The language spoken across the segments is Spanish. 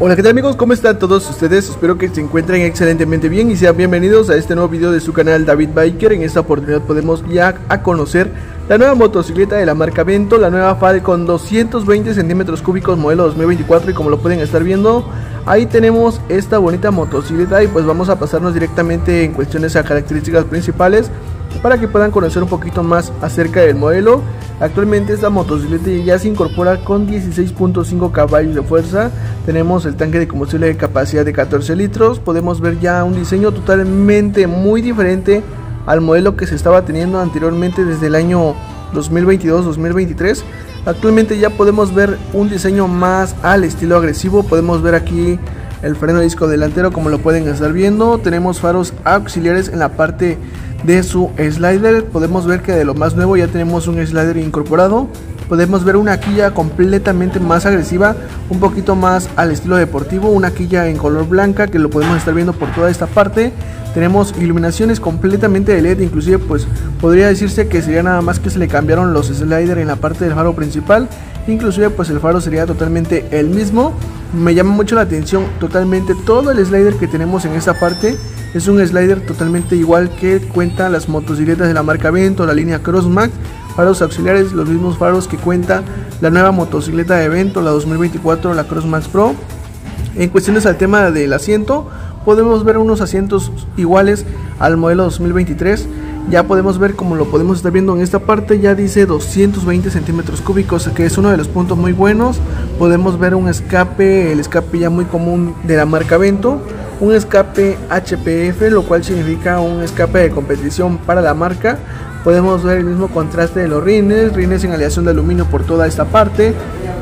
Hola qué tal amigos, ¿cómo están todos ustedes? Espero que se encuentren excelentemente bien y sean bienvenidos a este nuevo video de su canal David Biker. En esta oportunidad podemos ya conocer la nueva motocicleta de la marca Vento La nueva Falcon 220 centímetros cúbicos modelo 2024 y como lo pueden estar viendo Ahí tenemos esta bonita motocicleta y pues vamos a pasarnos directamente en cuestiones a características principales Para que puedan conocer un poquito más acerca del modelo Actualmente esta motocicleta ya se incorpora con 16.5 caballos de fuerza. Tenemos el tanque de combustible de capacidad de 14 litros. Podemos ver ya un diseño totalmente muy diferente al modelo que se estaba teniendo anteriormente desde el año 2022-2023. Actualmente ya podemos ver un diseño más al estilo agresivo. Podemos ver aquí el freno disco delantero como lo pueden estar viendo. Tenemos faros auxiliares en la parte de su slider. Podemos ver que de lo más nuevo ya tenemos un slider incorporado. Podemos ver una quilla completamente más agresiva un poquito más al estilo deportivo una quilla en color blanca que lo podemos estar viendo por toda esta parte. Tenemos iluminaciones completamente de led inclusive pues podría decirse que sería nada más que se le cambiaron los sliders en la parte del faro principal. Inclusive pues el faro sería totalmente el mismo. Me llama mucho la atención totalmente todo el slider que tenemos en esta parte es un slider totalmente igual que cuenta las motocicletas de la marca Vento, la línea Crossmax, faros auxiliares, los mismos faros que cuenta la nueva motocicleta de Vento, la 2024, la Crossmax Pro. En cuestiones al tema del asiento, podemos ver unos asientos iguales al modelo 2023 ya podemos ver como lo podemos estar viendo en esta parte ya dice 220 centímetros cúbicos que es uno de los puntos muy buenos. Podemos ver un escape el escape ya muy común de la marca Vento un escape HPF, lo cual significa un escape de competición para la marca. Podemos ver el mismo contraste de los rines, rines en aleación de aluminio por toda esta parte.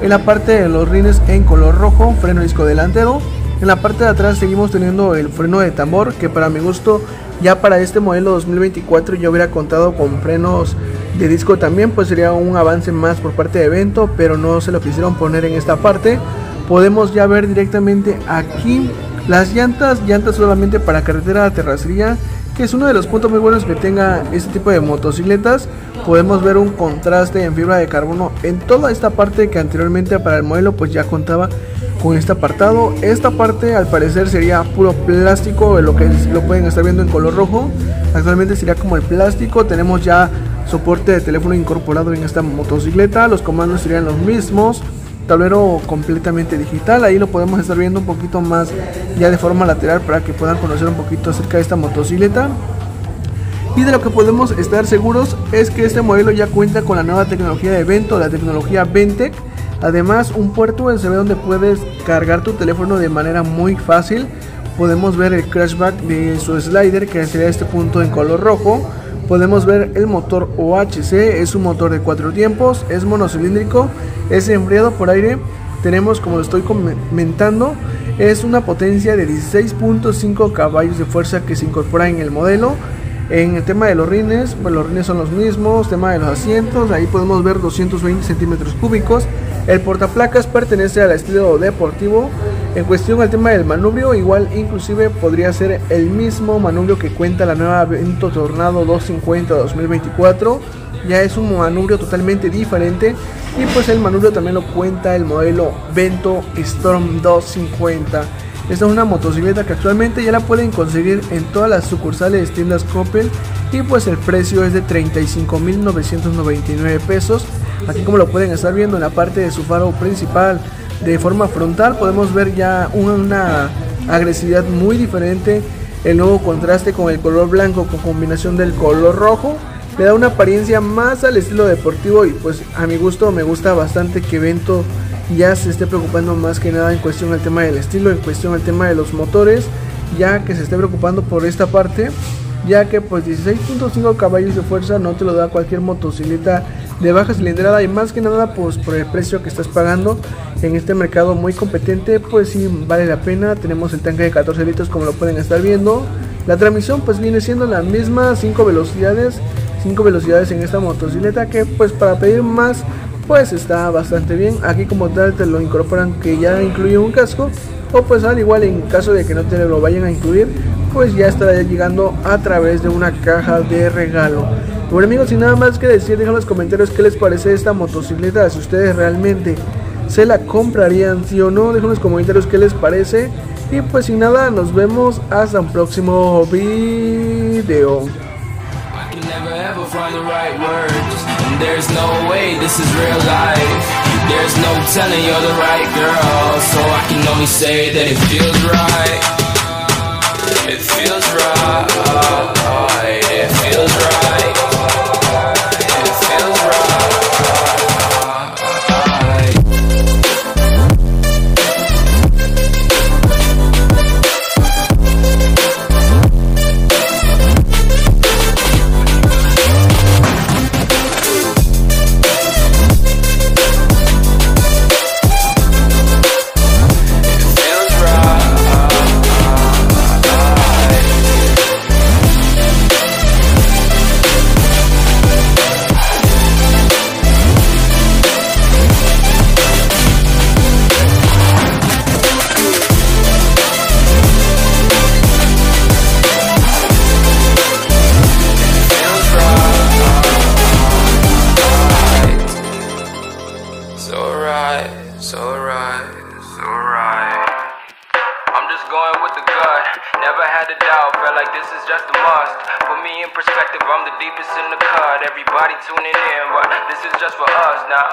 En la parte de los rines en color rojo, freno disco delantero. En la parte de atrás seguimos teniendo el freno de tambor, que para mi gusto ya para este modelo 2024 yo hubiera contado con frenos de disco también, pues sería un avance más por parte de evento, pero no se lo quisieron poner en esta parte. Podemos ya ver directamente aquí las llantas, llantas solamente para carretera terracería, que es uno de los puntos muy buenos que tenga este tipo de motocicletas. Podemos ver un contraste en fibra de carbono en toda esta parte que anteriormente para el modelo pues ya contaba con este apartado. Esta parte al parecer sería puro plástico, lo que lo pueden estar viendo en color rojo. Actualmente sería como el plástico. Tenemos ya soporte de teléfono incorporado en esta motocicleta. Los comandos serían los mismos tablero completamente digital. Ahí lo podemos estar viendo un poquito más ya de forma lateral para que puedan conocer un poquito acerca de esta motocicleta. Y de lo que podemos estar seguros es que este modelo ya cuenta con la nueva tecnología de evento, la tecnología Ventec. Además, un puerto USB donde puedes cargar tu teléfono de manera muy fácil. Podemos ver el crashback de su slider, que sería este punto en color rojo podemos ver el motor OHC, es un motor de cuatro tiempos, es monocilíndrico, es enfriado por aire. Tenemos, como lo estoy comentando, es una potencia de 16.5 caballos de fuerza que se incorpora en el modelo. En el tema de los rines, pues los rines son los mismos, tema de los asientos, ahí podemos ver 220 centímetros cúbicos. El portaplacas pertenece al estilo deportivo. En cuestión al tema del manubrio, igual inclusive podría ser el mismo manubrio que cuenta la nueva Vento Tornado 250 2024. Ya es un manubrio totalmente diferente y pues el manubrio también lo cuenta el modelo Vento Storm 250. Esta es una motocicleta que actualmente ya la pueden conseguir en todas las sucursales de tiendas Coppel y pues el precio es de 35.999 pesos. Aquí como lo pueden estar viendo en la parte de su faro principal de forma frontal podemos ver ya una agresividad muy diferente. El nuevo contraste con el color blanco con combinación del color rojo le da una apariencia más al estilo deportivo y pues a mi gusto me gusta bastante que Vento ya se esté preocupando más que nada en cuestión al tema del estilo, en cuestión al tema de los motores, ya que se esté preocupando por esta parte, ya que pues 16.5 caballos de fuerza no te lo da cualquier motocicleta de baja cilindrada y más que nada pues por el precio que estás pagando en este mercado muy competente pues sí vale la pena tenemos el tanque de 14 litros como lo pueden estar viendo la transmisión pues viene siendo la misma 5 velocidades 5 velocidades en esta motocicleta que pues para pedir más pues está bastante bien. Aquí como tal te lo incorporan que ya incluye un casco o pues al igual en caso de que no te lo vayan a incluir pues ya estará llegando a través de una caja de regalo. Bueno amigos, sin nada más que decir, dejen en los comentarios qué les parece esta motocicleta, si ustedes realmente ¿Se la comprarían sí o no? Dejen en los comentarios qué les parece. Y pues sin nada, nos vemos hasta un próximo video. There's no telling you're the right girl. So I can only say that it feels right. It feels right. Deepest in the cut. Everybody tuning in, but this is just for us now.